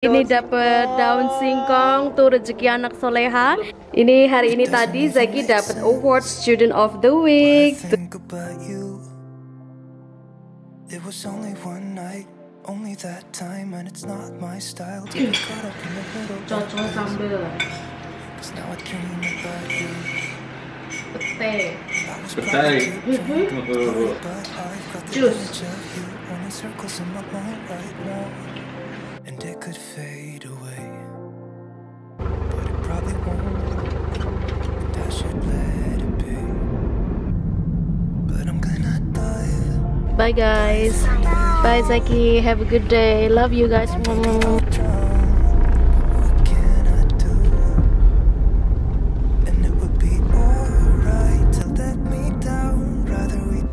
Ini dapat daun singkong tuh rezeki anak soleha. Ini hari ini tadi Zaki dapat award Student of the Week. think about you. It was only one night, only that time, and it's not my style to be caught up in the middle. Cocok sambal Cause now I dream about you. pete. I was Petai. probably and it could fade away, but it probably won't. I should let it be, but I'm gonna dive. Bye guys. Bye Zaki. Have a good day. Love you guys.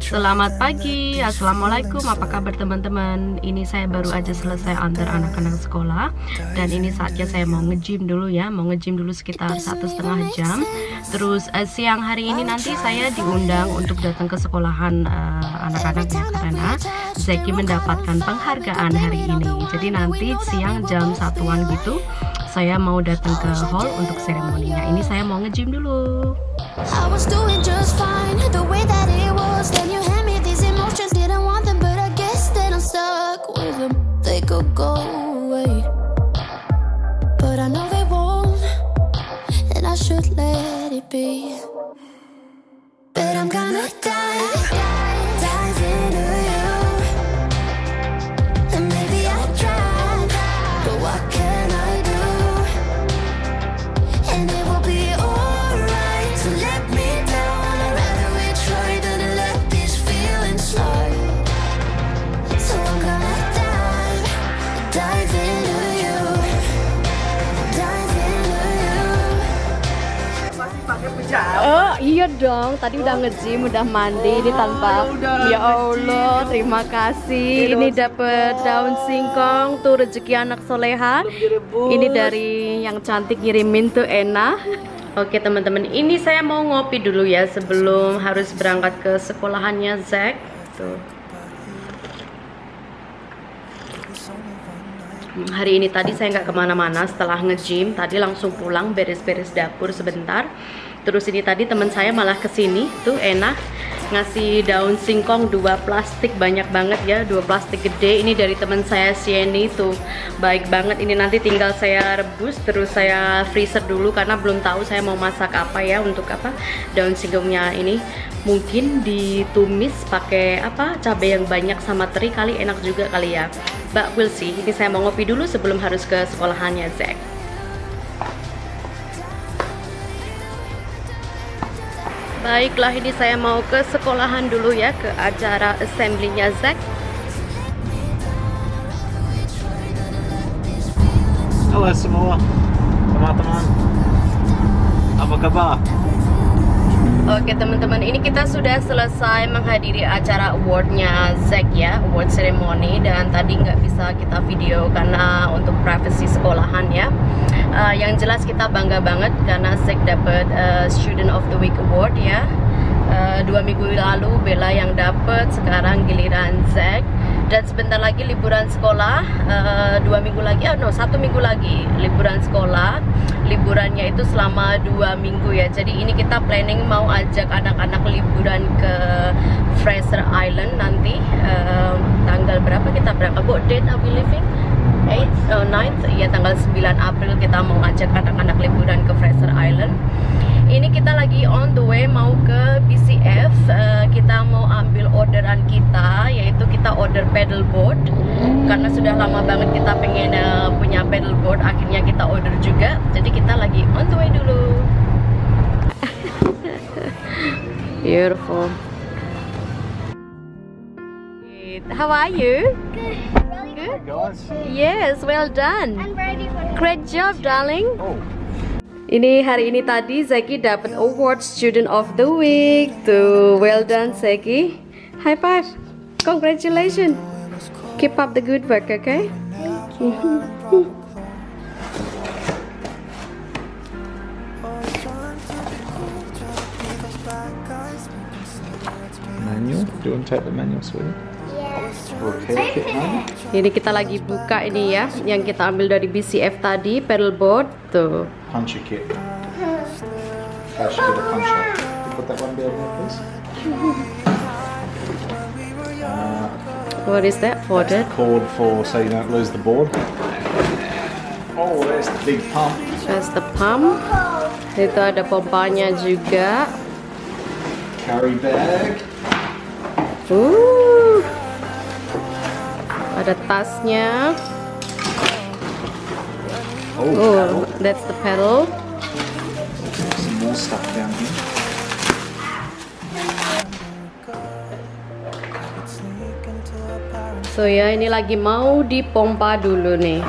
Selamat pagi, Assalamualaikum. Apa kabar teman-teman? Ini saya baru aja selesai antar anak-anak sekolah. Dan ini saatnya saya mau nge-gym dulu ya. Mau nge-gym dulu sekitar satu setengah jam. Terus eh, siang hari ini nanti saya diundang untuk datang ke sekolahan eh, anak-anaknya Karena Zeki mendapatkan penghargaan hari ini. Jadi nanti siang jam satuan gitu Saya mau datang ke hall untuk seremoninya. Ini saya mau nge-gym dulu. I was doing just fine iya dong, tadi udah nge-gym, udah mandi, ini tanpa Ya Allah, terima kasih. Ini dapet daun singkong, tuh rezeki anak soleha Ini dari yang cantik ngirimin tuh enak Oke teman-teman, ini saya mau ngopi dulu ya sebelum harus berangkat ke sekolahannya Zack. Tuh. Hari ini tadi saya nggak ke mana-mana setelah nge-gym tadi langsung pulang beres-beres dapur sebentar terus ini tadi teman saya malah ke sini tuh enak. Ngasih daun singkong dua plastik banyak banget ya dua plastik gede. Ini dari teman saya Sieni tuh. Baik banget. Ini nanti tinggal saya rebus terus saya freezer dulu karena belum tahu saya mau masak apa ya untuk apa daun singkongnya ini. Mungkin ditumis pakai apa cabai yang banyak sama teri kali enak juga kali ya. But we'll. Ini saya mau ngopi dulu sebelum harus ke sekolahannya Zack. Baiklah, ini saya mau ke sekolahan dulu ya, ke acara assembly-nya Zack. Halo semua teman-teman. Apa kabar? Oke teman-teman, ini kita sudah selesai menghadiri acara awardnya Zack ya, award ceremony dan tadi nggak bisa kita video karena untuk privacy sekolahan ya. Uh, yang jelas kita bangga banget karena Zack dapat uh, Student of the Week award ya. Uh, dua minggu lalu Bella yang dapat, sekarang giliran Zack dan sebentar lagi liburan sekolah uh, dua minggu lagi, oh no satu minggu lagi liburan sekolah. Liburannya itu selama dua minggu ya. Jadi ini kita planning mau ajak anak-anak liburan ke Fraser Island nanti. Uh, tanggal berapa kita berangkat? What date are we leaving? 8th, oh 9th, ya tanggal 9 April kita mau ngajak anak-anak liburan ke Fraser Island. Ini kita lagi on the way mau ke PCF uh, kita mau ambil orderan kita kita order paddleboard. Karena sudah lama banget kita pengen uh, punya paddleboard akhirnya kita order juga. Jadi kita lagi on the way dulu. Beautiful. How are you? Good. Yes well done. Ready for great job darling. Oh. Ini hari ini tadi Zeki dapat award Student of the Week. Tuh, well done Zeki. High five. Congratulations. Keep up the good work, okay? Manual. Do you want to take the manual, sweetie? Maybe? Ini kita lagi buka ini ya, yang kita ambil dari BCF tadi, pedalboard tuh. Puncher kit. Should you put that one down there, please? What is that? Folded. cord for so you don't lose the board. Oh, there's the big pump. There's the pump. Itu ada pompanya juga. Carry bag. Uh. Ada tasnya. Oh, Oh, paddle. that's the pedal. some more stuff down here. So ya, ini lagi mau dipompa dulu nih.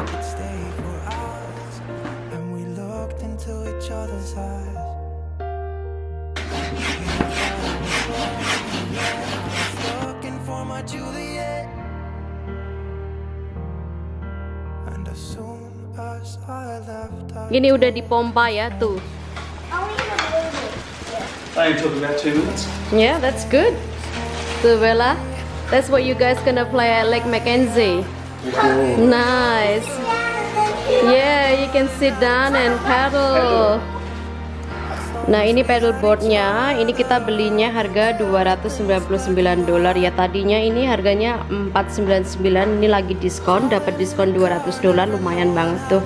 Ini udah dipompa ya tuh. Yeah, that's good. Tuh Bella, that's what you guys gonna play at Lake Mackenzie. Nice. Yeah, you can sit down and paddle. Nah ini paddleboardnya, ini kita belinya harga 299 dolar ya tadinya ini harganya 499 ini lagi diskon dapat diskon 200 dolar lumayan banget tuh.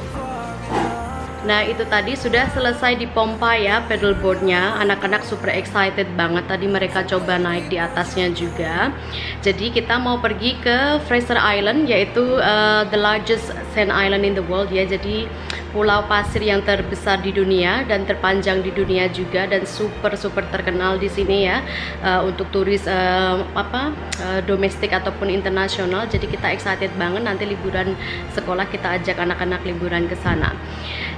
Nah itu tadi sudah selesai dipompa ya pedalboardnya. Anak-anak super excited banget. Tadi mereka coba naik di atasnya juga. Jadi kita mau pergi ke Fraser Island Yaitu uh, the largest sand island in the world ya. Jadi pulau pasir yang terbesar di dunia Dan terpanjang di dunia juga Dan super super terkenal di sini ya uh, Untuk turis uh, apa uh, domestik ataupun internasional. Jadi kita excited banget nanti liburan sekolah kita ajak anak-anak liburan ke sana.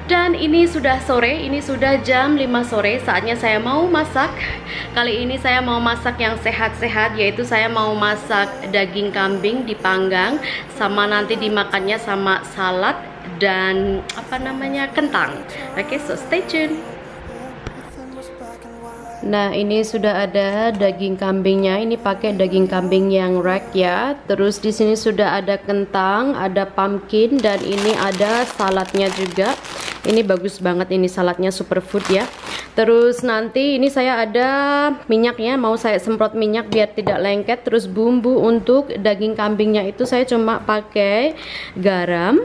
Dan ini sudah sore, ini sudah jam 5 sore, saatnya saya mau masak. Kali ini saya mau masak yang sehat-sehat, yaitu saya mau masak daging kambing dipanggang, sama nanti dimakannya sama salad dan apa namanya kentang. Oke, so stay tune. Nah ini sudah ada daging kambingnya. Ini pakai daging kambing yang rack ya. Terus di sini sudah ada kentang, ada pumpkin dan ini ada saladnya juga. Ini bagus banget ini saladnya superfood ya. Terus nanti ini saya ada minyaknya. Mau saya semprot minyak biar tidak lengket. Terus bumbu untuk daging kambingnya itu saya cuma pakai garam,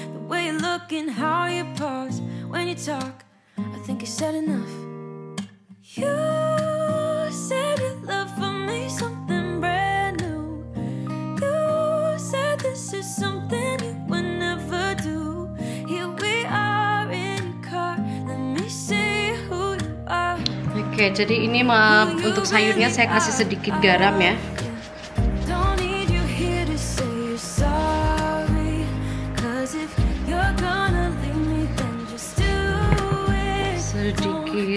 You and how you pause when you talk. I think I said enough. You said your love for me something brand new. You said this is something you would never do. Here we are in car. Let me see who you are. Oke, jadi ini ma- untuk sayurnya saya kasih sedikit garam ya.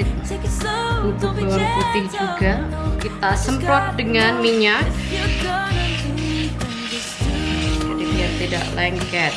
Sedikit bubuk bawang putih juga. Kita semprot dengan minyak, jadi biar tidak lengket.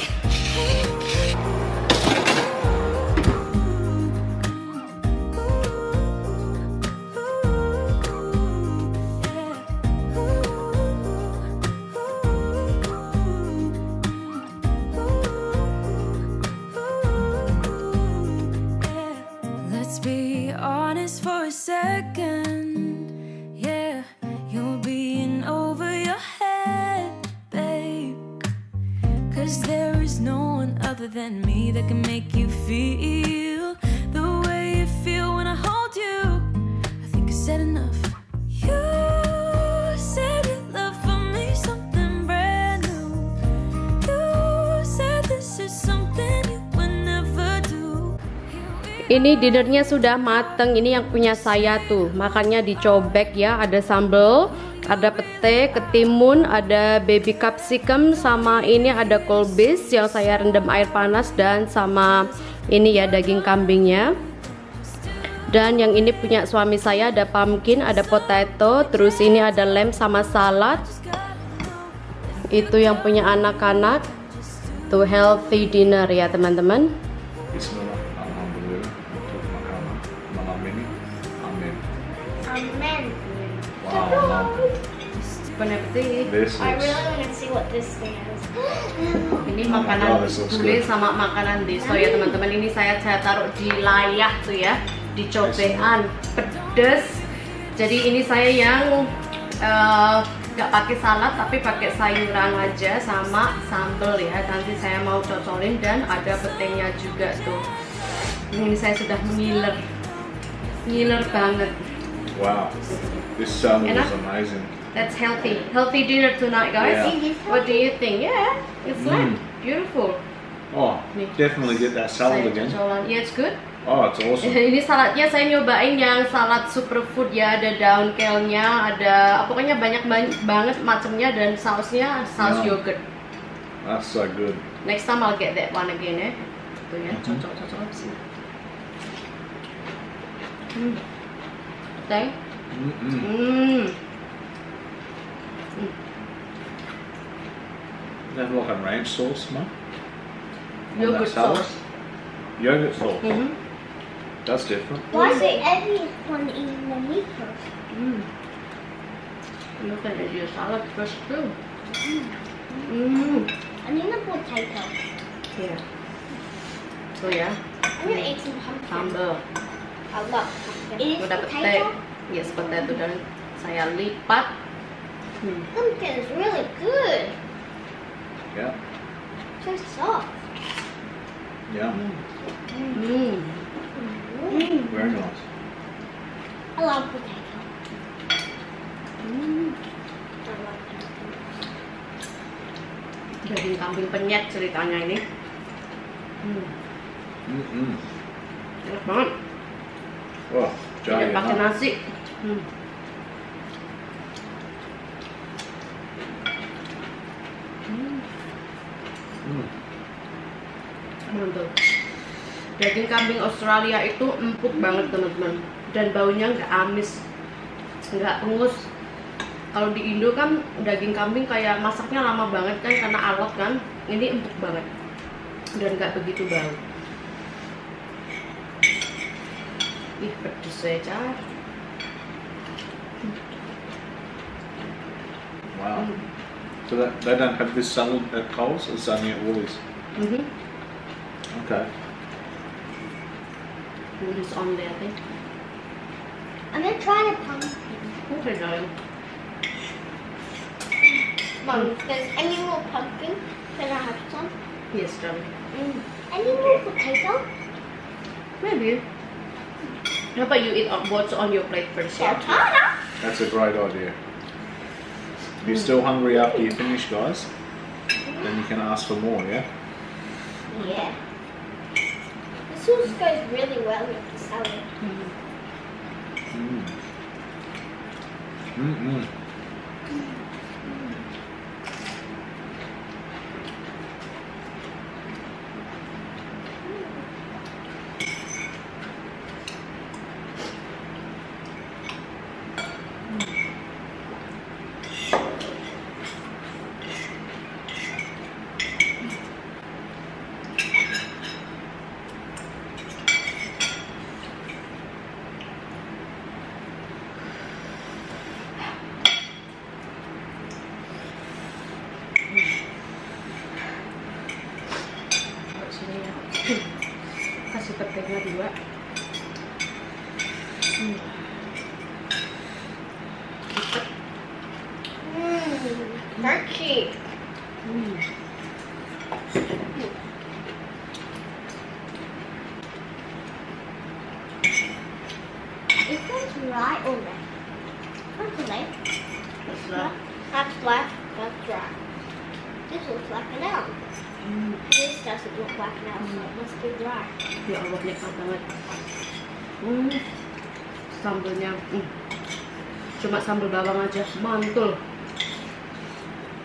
Other than me that can make you feel the way you feel when I hold you. I think I said enough. You said you love for me something brand new. You said this is something you would never do. Ini dinnernya sudah mateng. Ini yang punya saya tuh. Makannya dicobek ya. Ada sambal, Ada pete, ketimun, ada baby capsicum, sama ini ada cold beef yang saya rendam air panas dan sama ini ya daging kambingnya. Dan yang ini punya suami saya ada pumpkin, ada potato, terus ini ada lem sama salad. Itu yang punya anak-anak. Tuh healthy dinner ya teman-teman. Bismillah. Alhamdulillah. Untuk makanan malam ini. Amin. Amen. Bon appetit. This I really want to see what this thing is. Ini makanan bule good. sama makanan deso ya teman-teman. Ini saya saya taruh di layah tuh ya, di cobean pedes. Jadi ini saya yang eh, nggak pakai salad tapi pakai sayuran aja sama sambal ya. Nanti saya mau cocolin dan ada petenya juga tuh. Ini saya sudah ngiler, ngiler banget. wow. This salad Enak? is amazing. That's healthy. Healthy dinner tonight, guys. Yeah. What do you think? Yeah, it's like Mm. beautiful. Oh, Nih. definitely get that salad Saya again. cocolan. Yeah, it's good. Oh, it's awesome. Ini saladnya saya nyobain yang salad superfood ya, ada daun kelnya, ada pokoknya banyak ban- banget macamnya dan sausnya saus Yeah. yogurt. That's so good. Next time I'll get that one again ya. Tuh ya, Mhm. cocok cocok sini. Hmm. Teh. Mm-mm. Hmm. That like a ranch sauce, Mum? Yogurt sauce. Yogurt sauce. Mm -hmm. That's different. Why is it everyone eating the meat first? Mm. Look at it, your salad first too. Mm. I need a potato. Yeah. So yeah. I'm gonna eat some pumpkin. sambal. I love pumpkin. It is Udah potato. Yes, potato dan saya lipat. Hmm. Pumpkin is really good. Yeah. So soft. Yeah. Hmm. Mm. Very nice. I love potato. Hmm. I love pumpkin. Daging kambing penyet ceritanya ini. Hmm. Mm-mm. Enak banget. Oh, Tidak pakai nasi. Hmm. Mm. Mantap. Daging kambing Australia itu empuk banget teman-teman dan baunya nggak amis, nggak pengus. Kalau di Indo kan daging kambing kayak masaknya lama banget kan karena alot kan, ini empuk banget dan nggak begitu bau. Ih pedes ya Car. Wow. Hmm. So that, they don't have this salad at Coles, it's only at Woolies. Mhm. Okay. Tulis on there, I think. I'm gonna try the pumpkin. Okay, darling. Mom, if there's any more pumpkin, can I have some? Yes, darling. Mm. Any more potato? Maybe. How about you eat what's on your plate first? Yeah? That's a great idea. If you're still hungry after you finish, guys, then you can ask for more, yeah? Yeah. The sauce goes really well with the salad. Mm. Mm-mm. Crunchy. Hmm. Is this dry or wet? That's left. That's right. That's black. That's dry. This looks like an elm. Hmm. This doesn't look like an elm, so it must be dry. Ya Allah nikmat banget. Hmm. Sambalnya. Hmm. Cuma sambal bawang aja, mantul.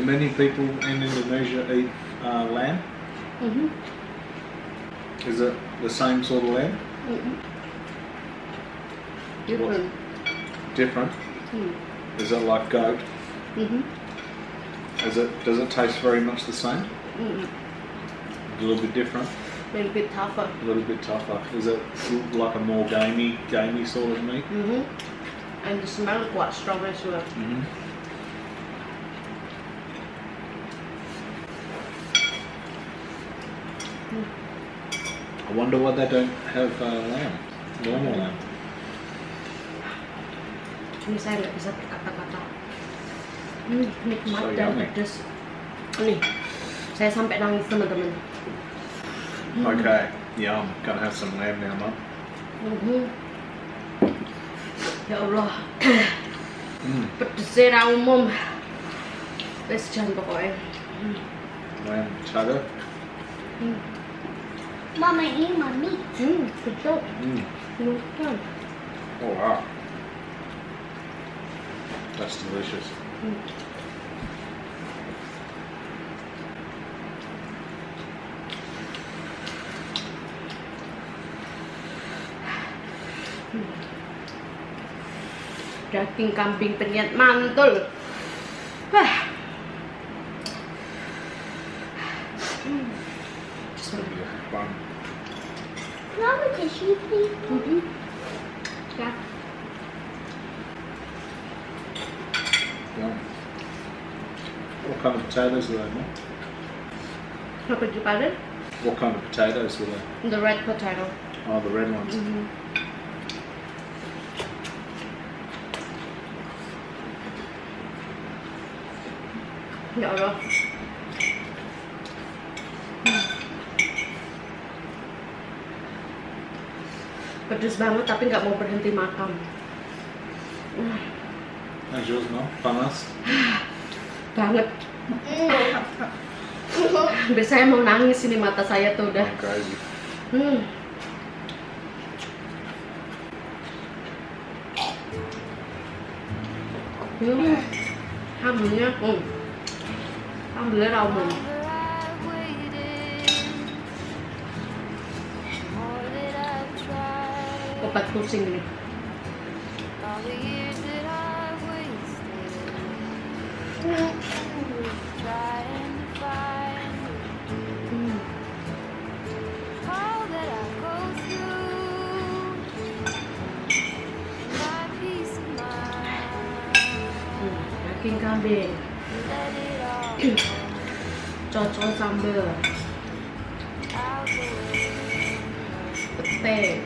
Do many people in Indonesia eat uh, lamb? Mhm. Is it the same sort of lamb? Mhm. Different. Different? Hmm. Is it like goat? Mhm. Is it? Does it taste very much the same? Mhm. A little bit different. A Little bit tougher. A little bit tougher. Is it like a more gamey, gamey sort of meat? Mhm. And the smell quite strong as well. Mm-hmm. I wonder why they don't have uh, lamb, normal lamb. Ini saya nggak bisa berkata-kata. Hmm, nikmat So dan pedas. Nih, saya sampai nangis teman-teman. Okay, yum. Gonna have some lamb now, mum. Mhm. Ya Allah, Mm, pedesnya umum. Wes jan pokoknya. lamb chugger. Mama, eat my meat. Hmm. Mm. Oh wow. That's delicious. Daging kambing penyet mantul. Apa di pardon? What kind of potatoes were they? The red potato. Oh, the red ones. Mhm. Ya Allah. Pedes banget tapi nggak mau berhenti makan. How's yours, mum? Panas? Banget. Biasanya mau nangis ini mata saya tuh udah. Hmm. Hmm. Hamburnya, hmm. Ramen. Obat pusing nih. Daging kambing, cocol sambal, pete,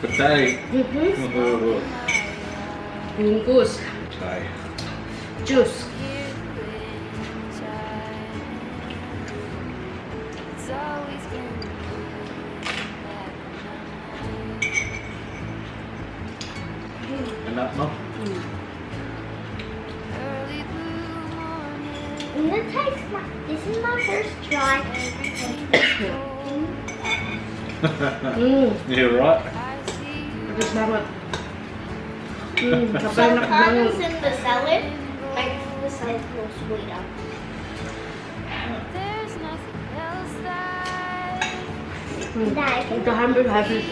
Potato. Mhm. Oh, bungkus, potato. jus. Hmm, yeah, right. pedes banget. Hmm, tapi enak Sometimes banget. in the salad, like the salad sweet up. Hmm, udah hampir habis.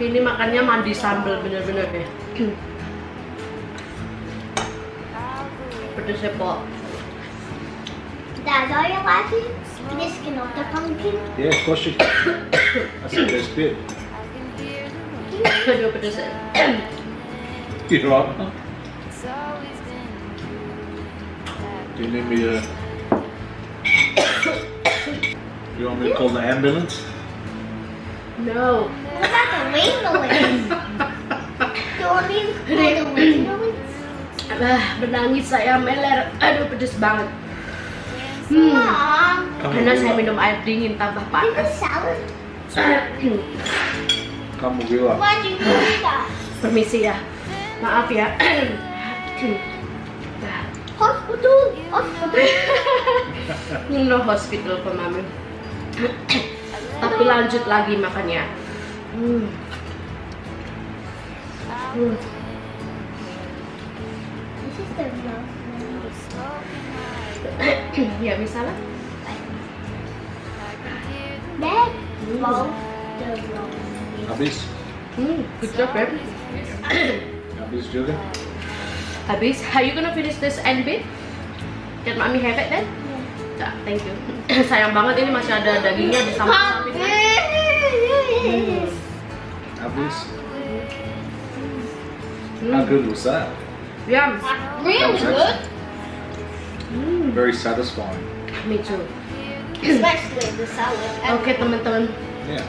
Ini makannya mandi sambal bener-bener deh. Pedes ya, Pok. Dad, are you laughing? This can the pumpkin. Yeah, of course you can. That's the best bit. Aduh, pedes ya. You right, Mum? Do you need me to... Uh, you want me to call the ambulance? No. What about the wingolings? Do you want me to call the wingolings? Ah, menangis saya meler. Aduh, pedes banget. Hmm. Karena saya minum air dingin tambah panas. Kamu that? Permisi ya. Maaf ya. Hospital, hospital. no hospital for mami. Tapi lanjut lagi makannya. Hmm. Hmm. ya misalnya. Wrong. Habis? Hmm, good job, babe. Habis juga? Habis, are you gonna finish this end bit? Can mommy have it then? Thank you. Sayang banget ini masih ada dagingnya di samping-sampingnya. Hmm. Habis? Hmm. That? Yum. Really good, Hmm. Very satisfying. Me too. especially the salad. Oke teman-teman, Yeah.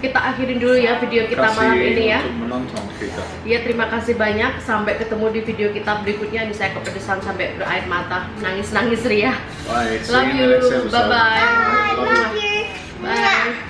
kita akhirin dulu ya video kita malam ini ya. menonton kita. Ya terima kasih banyak. Sampai ketemu di video kita berikutnya. Ini saya kepedesan sampai berair mata, nangis-nangis ria. Bye. Love you. Bye bye. I love you. Bye.